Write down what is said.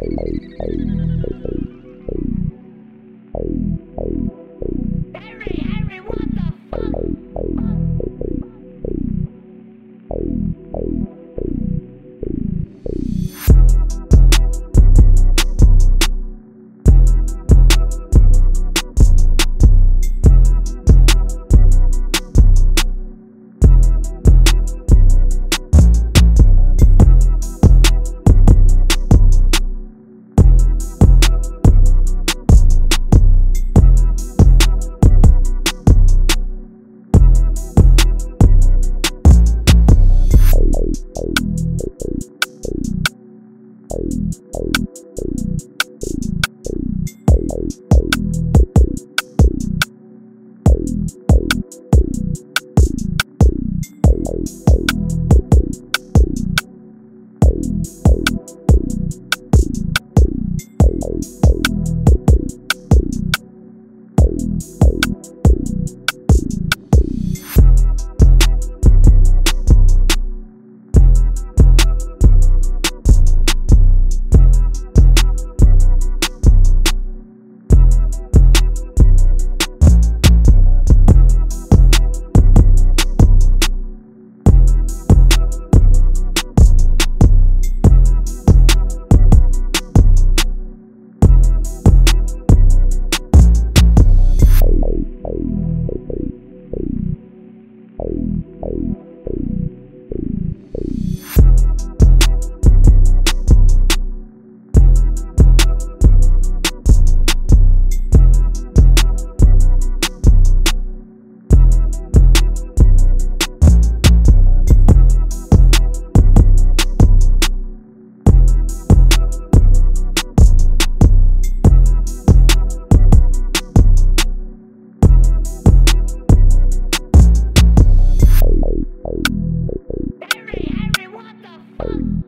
Harry, what the fuck? Harry,